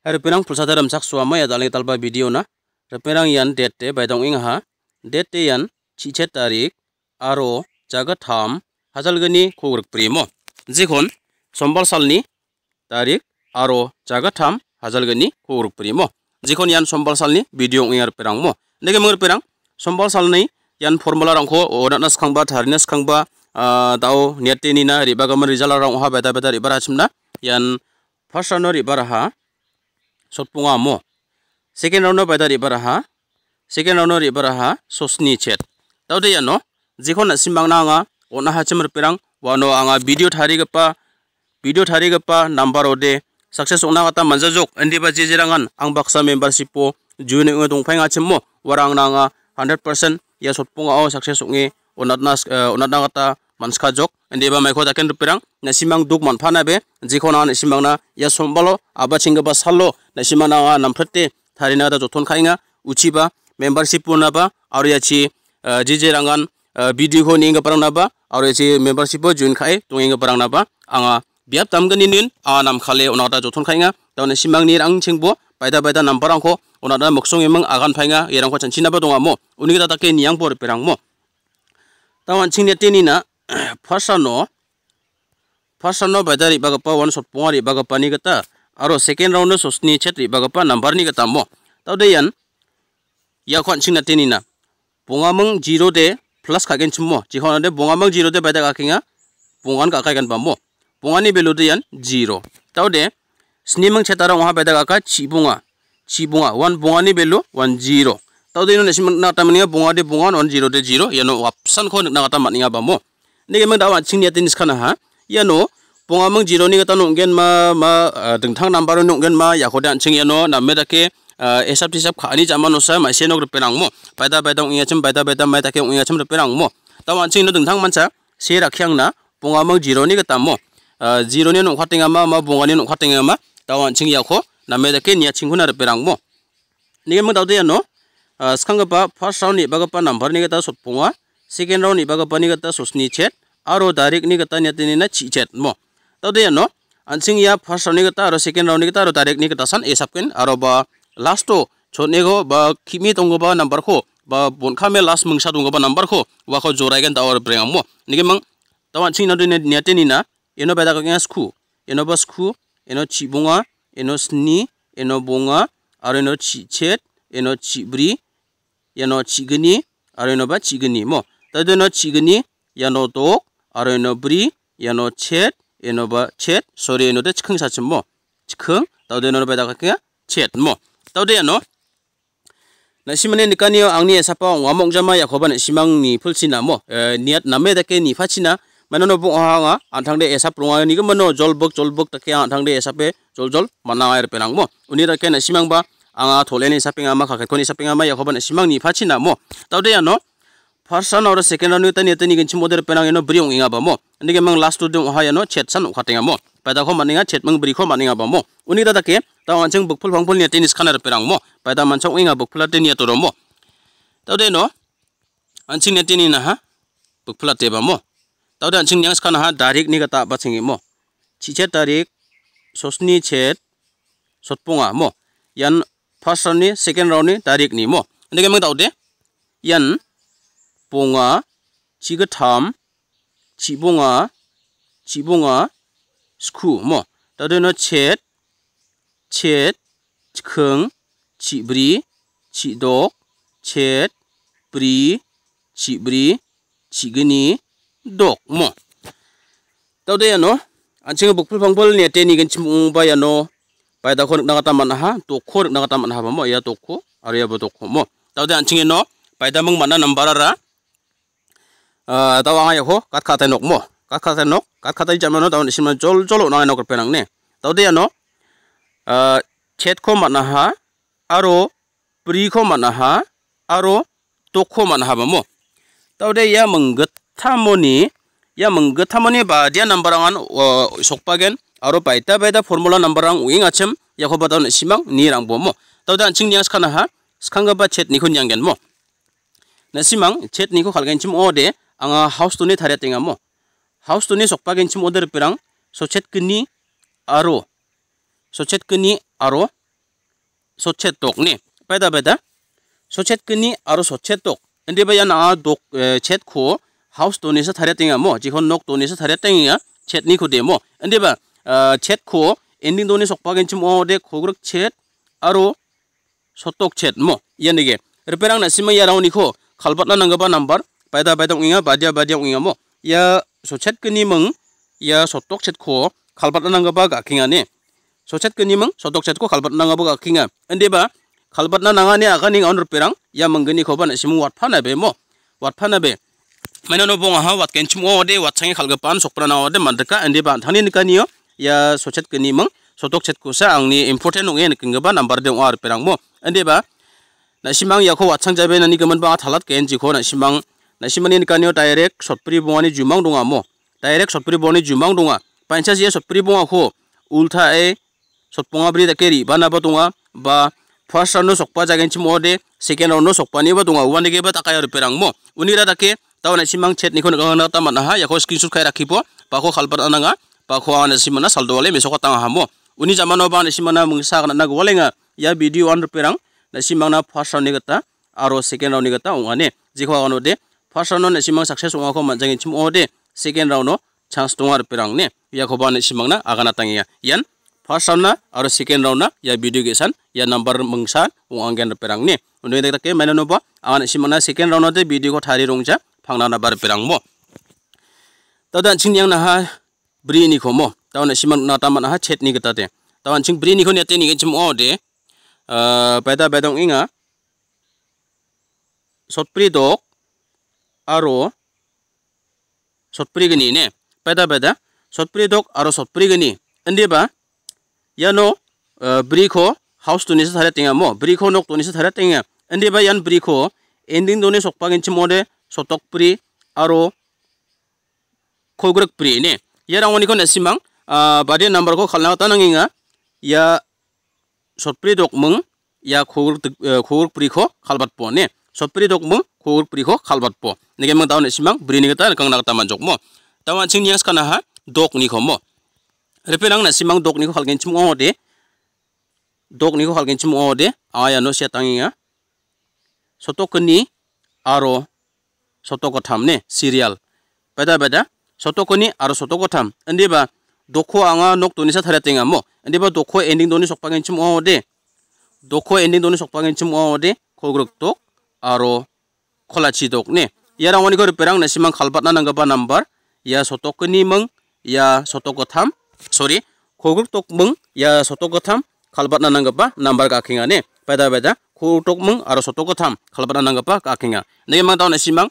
Herpirang pulsadaram sak suama ya daling talpa video na. Herpirang yan dete baidong ing ha. Dete yan chiche tarik aro jaga tham hajalgani kograk primo. Jikhon sombal salni tarik aro jaga tham hajalgani kograk primo. Jikhon yan sombal salni video ing herpirang mo. Nege mengur pirang sombal salni yan formula rangko odatna skangba tharina skangba dao niateni na ribagamar rizala rang oha beta beta ribar hachimna yan first runner ribar ha sotpunga mo. Second round bai dari baraha. Second round ri baraha sosni chet. Tawde yano jikon simbang nanga ona hachimar pirang wano anga video thari gapa video thari gapa number ode success ona kata manjajok andi ba jejerangan ang baksa membership po june nge dongphai nga chimmo warang nanga 100% ya sotpunga o success nge onat nas kata manska jok ende ba mai ko taken rupirang na simang duk man phana be jikhona na simang na ya sombalo aba chinga ba sallo na simana nga namphate tharina da jothon khainga uchiba membership puna ba aur ya chi eh, jije rangan eh, video ko ninga parang na ba ở ya chi membership của join khai tunginga parang na ba, anga biap tamgani nin, a nam khale onata jothon khainga tawne simang ni rang chingbo baida baida number angko onata moksong emang agan phainga yerang ko chanchina ba donga mo uniga ta ke niang por perang mo. Tawan chingne tenina फर्स्टनो फर्स्टनो बेदर इबागप्पा वन सोट पोंगार इबागप्पा निगता आरो second round सोसनी क्षेत्र इबागप्पा नंबर निगता मो तौ देयन याखन सिंगना तेनिना पोंगामंग जीरो दे प्लस खागेन छिमो जिखोन दे पोंगामंग जीरो दे बेदा काकिंगा पोंगान काकागन बामो पोंगानि बेलु देयन जीरो तौ दे स्निमंग क्षेत्र वहा बेदा काका छिबुंगा छिबुंगा वन पोंगानि बेलु वन Giro tau dino nesim na tamania bunga de bunga non zero de zero yano wapsan ko na kata mania bamo nếu nege mang dawan ching nia tenis khana, ha? Yano ponga mang jiro ni ta nonggen ma ma uh, dingthang number nonggen ma yakhodan ching yano namme dake esap uh, tisap khani jama no sa mai senok ruperang mo. Paida paida ung yachim paida paida mai take ung yachim ruperang mo. Dawan ching no dingthang mancha se rakhyang na, ponga mang uh, jiro ni ta mo. Jiro ni nongkha tinga ma ma ponga ni nongkha tinga ma dawan ching yakho namme dake nia ching khuna ruperang mo. Nege mang dawde yano skangapa first round ni bagapa number ni ta sot ponga, second round ni bagapa ni ta sosni chet aro direct ni kata nyate ni na chi chat mo. To de no? Ansing ya, first round ni kata, aro second round ni kata, aro direct ni kata san e sapken aro ba last to chone go ba kimi tong ba number ko ba bon kha me last mungsa dong ba number ko wa ko jorai gan tawar breng mo. Ni ke mang tawan ching na de nyate ni na eno e ba da ka sku eno ba sku eno chi bunga eno sni eno bunga, aro eno chi chet eno chi bri eno chi gni aro eno ba chi gni mo. Ta de no chi gni yano tok 아로에노 브리 야노 쳇 에노바 쳇 소리에노 데 치흥 사친 모 치흥 따우데노 베다가 그냥 쳇모 따우데야노 na simane nikani angni esapa wamong jama ya khoban simang ni phulchina mo niat name da ke ni phachina manano bu anga anthang de esap runga ni ko mano jol bok jol bok ta ke anthang de esape jol jol manang air penang mo uni da ke na simang ba anga thole ni sapinga ma kha khoni sapinga ma ya khoban simang ni phachina mo tawde ya no first round or second round tani tani gen chimo der penang eno briong inga bamo ndige mang last dong ha yano chet san ukhatenga mo. Pada kho maninga chet mang bri kho maninga bamo uni da ke ta wanchang bukphul phangphul ni tenis khanar perang mo. Pada manchang inga bukphula teni to mo. Taw de no? Anching ne teni na ha? Bukphula te bamo taw de anching nyang skana ha? Darik ni ga ta ba chingi mo. Chi chet tarik sosni chet sotpunga mo. Yan first round ni second round ni tarik ni mo. Ndige mang taw de? Yan 봉아 지그탐 지봉아 지봉아 스쿠 뭐 따르는 챗, 챗, 층, 지브리, 지독, 챗, 브리, 지브리, 지그니, 독, 뭐. 따오대야 노, 안칭은 복불방벌 네테니겐 침웅바야 노, 바이다 코륵 나갔다만 하, 또 코륵 나갔다만 하바 뭐, 야 도코, 아래야 보 도코 뭐. 뭐. 따오대 안칭은 노, 바이다 멍 만나 남바라라. Tawang ayo ho kat kata nok mo kat kata nok kat kata jam no tawang siman jol jol na nok penang ne taw de ano chet ko mana ha aro pri ko mana ha aro tok ko mana ha mo taw de ya mengget thamoni ya mengget thamoni ba dia number angan sokpagen aro baita baita formula number ang wing achem ya ko bataw simang ni rang bo mo taw de ching niang skana ha skanga ba chet ni ko nyang gen mo na simang chet ni ko khalgan chim o de anga house tu ni thare tenga mo house tu ni sokpa gen chim oder pirang sochet kini aro sochet kini aro sochet tok ni paida paida sochet kini aro sochet tok endi ba yana dok chet ko house tu ni sa thare tenga mo jihon nok tu ni sa thare tenga chet ni ko de mo ende ba chet ko Yan dige. Repairang na sima yarao ni ko. Kalpat na nanggapa nambar. Kho khalbat na nangaba ga kinga ne sochet kini meng sotok chet ko khalbat na nangaba ga kinga ende ba khalbat na nangani agani on reperang ya menggeni kho ba na simu wat phana be mo wat phana be mana no bong ha wat kenchim o de wat changi khalga pan sokpra na ode mandaka ende ba thani nikaniyo ya sochet kini meng sotok chet ko sa angni important ong en kinga ba number de war perang mo ende ba na simang ya ko wat chang jabe na ni gaman ba thalat ken ji ko na simang e sokpa jagen chim ode second round no sokpa ni ba donga wan ge ba takaya perang mo unira dake tahu na simang chat ni ko na ta mana ha ya ko screenshot khai rakhibo pa ko khalbar ananga pa ko ana simana saldo wale meso ko tanga hamo uni jamano ba na simana mungsa kana na golenga ya video on perang na simang na first round ni gata aro second round ni gata ongane jikho ano de first round na simang success onga ko manjang chim ode. Second round no chance tongar perang ne. Ya ko ba na simang na agana tangiya yan first round na aro second round na ya video gesan ya number mungsa ongangen perang ne. Unde ke mana no ba agana simang na second round de video ko thari rongja phangna na bar perang mo. Tada ching yang na ha bri ni ko mo. Taw na siman na taman ha chet ni gata te tawan ching bri ni ko ni ate ni chim o de pada bedong inga. Sotpri dok aro sotprigni ne peda peda sotpridok aro sotprigni andiba yano uh, briko house tu nisa thare tinga mo briko nok tu nisa thare tinga andiba yan briko ending done sokpagin chimode sotok pri aro kolgrek pri ne yarangoni ko nasimang uh, bade number ko khalna ta nanginga ya sotpri dok mung ya khogr khogr pri kho khalbat po ne sotpri dok mung khogrek pri ko khalbat po. Nege mang taw nasimang bri ni ta kang nak ta manjok mo. Tawan ching nias kana ha dok ni ko mo. Repenang nasimang dok ni ko khalgen chim o de dok ni ko khalgen chim o de aya no sia tanginga sotok ni aro soto kotham ne serial. Beda beda. Soto koni aro soto kotham. Ande ba doko anga nok toni sa thara tenga mo. Ande ba doko ending doni sokpangen chim o de doko ending doni sokpangen chim o de khogrok tok aro खोलाची ने यारा वनिको रिपेरांग नसिमां खालबातना नांगाबा नंबर या सतकनि मंग या सतकथाम सॉरी खोगुर तक मंग या सतकथाम खालबातना नांगाबा नंबर गाखिंगाने पैदा पैदा खोटक मंग आरो सतकथाम खालबातना नांगाबा गाखिंगा नेगे मंग दाव नसिमां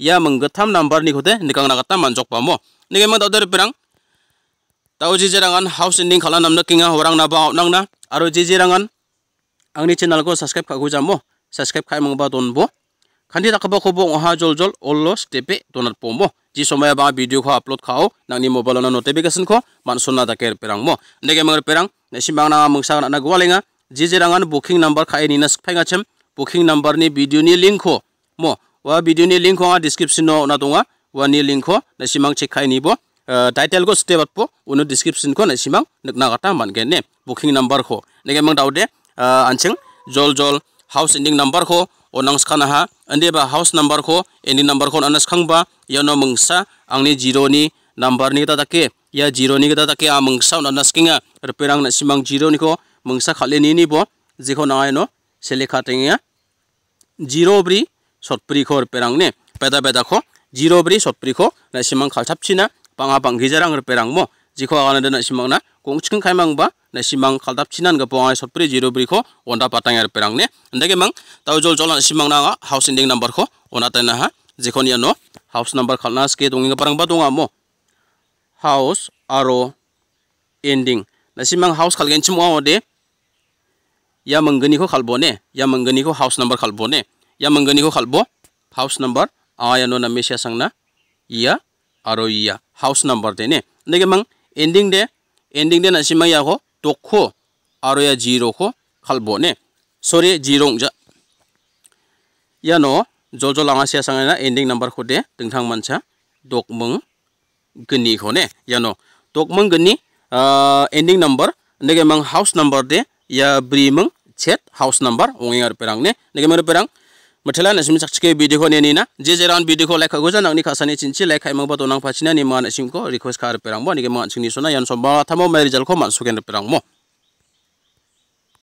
या मंगथाम नंबर नि खोदे निकांग मानजक पामो नेगे मंग दाव दर रिपेरांग दाव जि जेरांगान हाउस एंडिंग खाला नामना किंगा होरांग नाबा नांगना आरो जि जेरांगान आंनि चैनलखौ साबस्क्राइब खागु जामो साबस्क्राइब खायमंबा दनबो khandi takba khobong ha jol jol ollo stepe tonat pomo ji somaya ba video kho upload khao nangni mobile na notification kho mansuna taker perang mo. Nege mangar perang nesimang na mungsa na gwalenga ji je rangan booking number khai e ni na sphainga chem. Booking number ni video ni link kho mo. Wa video ni link kho description no na tonga. Wa ni link kho nesimang check khai ni bo. Title को step up उनो description को नसिमांग नकना गता मानगेन ने booking number को नेगे मंग दाउदे अनसिंग jol jol, house ending number को नंसखाना हा अंदेबा हाउस नंबर को एनी नंबर को अनस खंगबा यनो मंगसा आंनि ज़ीरो नि नंबर नि गदा ताके या ज़ीरो नि गदा ताके आ मंगसा न नसकिङा रपेरांग न सिमांग ज़ीरो नि को मंगसा खले नि नि बो जिखो नाय न सेलेखा तेङिया ज़ीरो ब्रि सटप्रि खो रपेरांग ने पेदा पेदा को ज़ीरो को सटप्रि खो न सिमांग खालथाबसिना पांगा पांगि जारांग रपेरांग मो jikho agana na simang na kong chiking mang ba na simang khaldap chinan ga pongai sotpri zero bri kho onda patang er perang ne. Ndage mang taw jol jol na simang na house ending number kho ona ta ha jikho ni no house number khalna ske dongi ga parang ba donga mo. House aro ending. Na simang house khalgen chim wa de ya manggani ko khalbo ne ya manggani ko house number khalbo ne. Ya menggani ko khalbo house number aya no na mesia sangna iya aro iya house number de ne. Nege mang ending de ending de na sima ya ko tokho aro ya zero ko khalbo ne sorry zero ja ya no jojo langa sia sangna ending number ko de tengthang mancha dok meng gani ko ne ya no dok meng gani ending number nege mang house number de ya bri meng chat house number onging ar perang ne nege mer perang Matela na sim sakchike video ko neni na je je round video ko like go janang ni khasani chinchi like khai mangba to nang phachina ni man sim ko request khar perang mo ni ge man chingni sona yan so ba thamo mai result ko man sugen perang mo